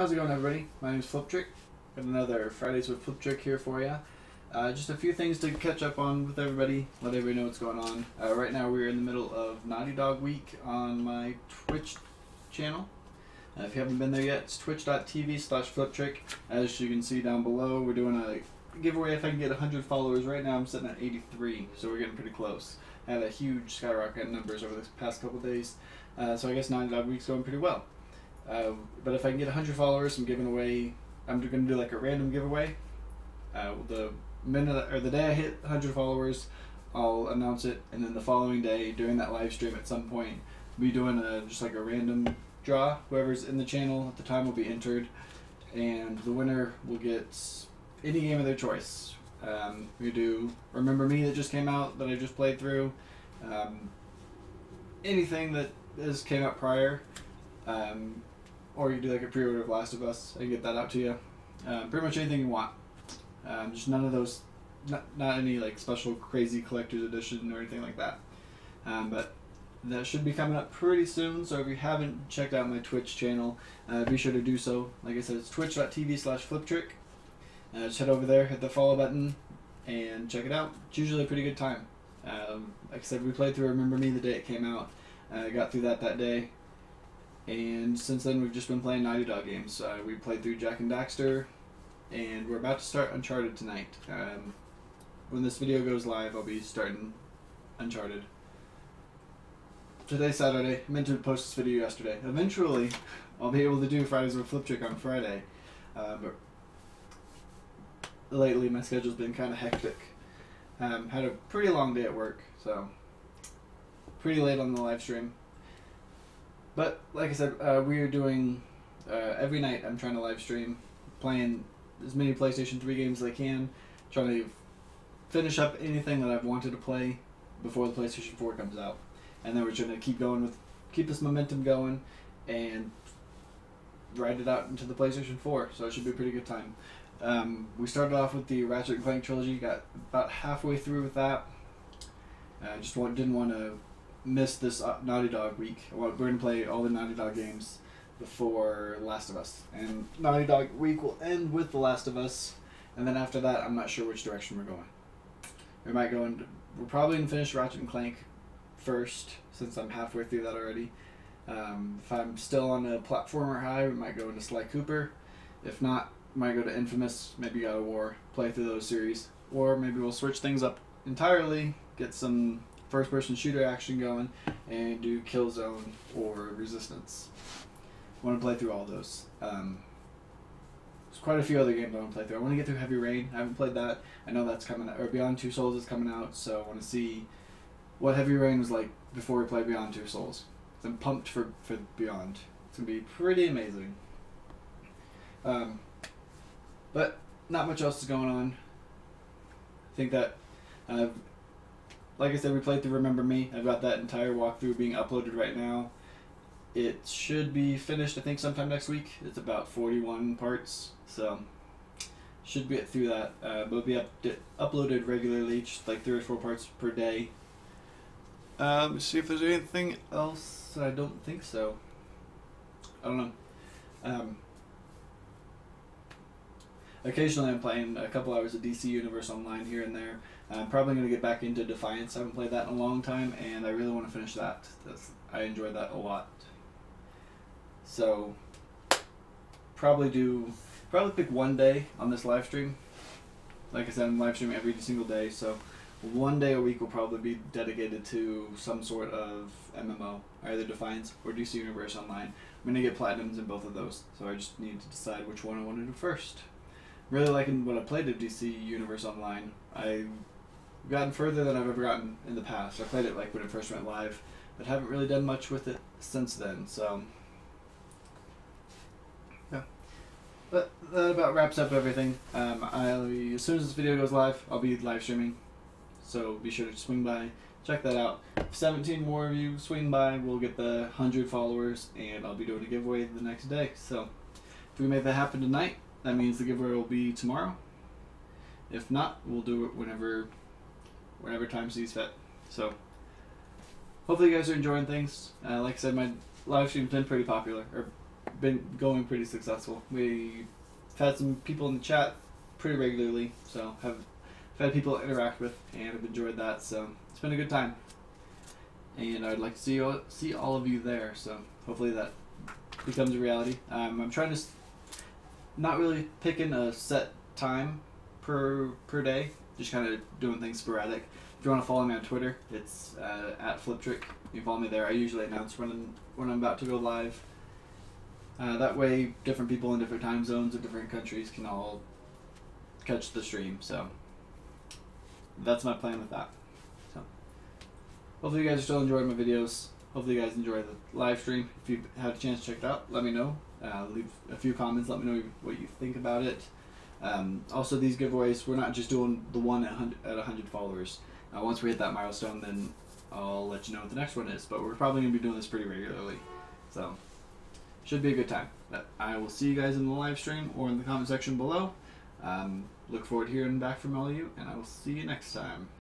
How's it going, everybody? My name is Fliptriq. Got another Fridays with Fliptriq here for you. Uh, just a few things to catch up on with everybody, let everybody know what's going on. Uh, right now, we're in the middle of Naughty Dog Week on my Twitch channel. Uh, if you haven't been there yet, it's twitch.tv slash fliptriq. As you can see down below, we're doing a giveaway if I can get 100 followers. Right now, I'm sitting at 83, so we're getting pretty close. I had a huge skyrocket in numbers over the past couple days, uh, so I guess Naughty Dog Week's going pretty well. Uh, but if I can get 100 followers, I'm giving away. I'm going to do like a random giveaway. Uh, the minute or the day I hit 100 followers, I'll announce it, and then the following day during that live stream at some point, we'll be doing a just like a random draw. Whoever's in the channel at the time will be entered, and the winner will get any game of their choice. Um, we do Remember Me that just came out that I just played through. Um, anything that has came out prior. Um, or you do like a pre-order of Last of Us. I get that out to you. Um, pretty much anything you want. Um, just none of those, not, not any like special crazy collector's edition or anything like that. Um, but that should be coming up pretty soon. So if you haven't checked out my Twitch channel, uh, be sure to do so. Like I said, it's twitch.tv slash fliptriq. Uh, just head over there, hit the follow button, and check it out. It's usually a pretty good time. Um, like I said, we played through Remember Me the day it came out. I uh, got through that that day. And since then, we've just been playing Naughty Dog games. Uh, we played through Jak and Daxter, and we're about to start Uncharted tonight. Um, when this video goes live, I'll be starting Uncharted. Today's Saturday. I meant to post this video yesterday. Eventually, I'll be able to do Fridays with Fliptriq on Friday. Uh, but lately, my schedule's been kind of hectic. Um, had a pretty long day at work, so pretty late on the live stream. But like I said, uh, we are doing uh, every night. I'm trying to live stream, playing as many PlayStation 3 games as I can, trying to finish up anything that I've wanted to play before the PlayStation 4 comes out, and then we're trying to keep going with keep this momentum going, and ride it out into the PlayStation 4. So it should be a pretty good time. Um, we started off with the Ratchet and Clank trilogy, got about halfway through with that. I uh, just want, didn't want to miss this uh, Naughty Dog week. We're going to play all the Naughty Dog games before Last of Us. And Naughty Dog week will end with The Last of Us. And then after that, I'm not sure which direction we're going. We might go into. We're probably going to finish Ratchet and Clank first, since I'm halfway through that already. Um, if I'm still on a platformer high, we might go into Sly Cooper. If not, might go to Infamous, maybe God of War, play through those series. Or maybe we'll switch things up entirely, get some first person shooter action going, and do Killzone or Resistance. I want to play through all those. Um, there's quite a few other games I want to play through. I want to get through Heavy Rain. I haven't played that. I know that's coming out. Or Beyond Two Souls is coming out, so I want to see what Heavy Rain was like before we play Beyond Two Souls. I'm pumped for, for Beyond. It's going to be pretty amazing. Um, but not much else is going on. I think that uh, like I said, we played through Remember Me. I've got that entire walkthrough being uploaded right now. It should be finished, I think, sometime next week. It's about 41 parts, so should get through that. Uh, it'll be up, uploaded regularly, just like three or four parts per day. Um, see if there's anything else. I don't think so. I don't know. Um, occasionally, I'm playing a couple hours of DC Universe Online here and there. I'm probably going to get back into Defiance. I haven't played that in a long time, and I really want to finish that. That's, I enjoyed that a lot. So, probably do, probably pick one day on this live stream. Like I said, I'm live streaming every single day, so one day a week will probably be dedicated to some sort of MMO, either Defiance or DC Universe Online. I'm going to get platinums in both of those, so I just need to decide which one I want to do first. Really liking what I played of DC Universe Online. I've gotten further than I've ever gotten in the past. I played it like when it first went live, but haven't really done much with it since then. So yeah, but that about wraps up everything. Um, I'll as soon as this video goes live, I'll be live streaming. So be sure to swing by, check that out. 17 more of you swing by, we'll get the 100 followers, and I'll be doing a giveaway the next day. So if we make that happen tonight, that means the giveaway will be tomorrow. If not, we'll do it whenever whenever time sees fit. So, hopefully you guys are enjoying things. Uh, like I said, my live stream's been pretty popular, or been going pretty successful. We've had some people in the chat pretty regularly, so have had people interact with, and have enjoyed that. So it's been a good time, and I'd like to see all, see all of you there. So hopefully that becomes a reality. Um, I'm trying to not really picking a set time per per day, just kind of doing things sporadic. If you want to follow me on Twitter, it's uh, at Fliptriq. You can follow me there. I usually announce when when I'm about to go live. Uh, that way, different people in different time zones or different countries can all catch the stream. So that's my plan with that. So hopefully, you guys are still enjoying my videos. Hopefully, you guys enjoy the live stream. If you had a chance to check it out, let me know. Uh, leave a few comments. Let me know what you think about it. Um, also, these giveaways, we're not just doing the one at 100, at 100 followers. Uh, once we hit that milestone, then I'll let you know what the next one is. But we're probably going to be doing this pretty regularly. So, should be a good time. But I will see you guys in the live stream or in the comment section below. Um, look forward to hearing back from all of you, and I will see you next time.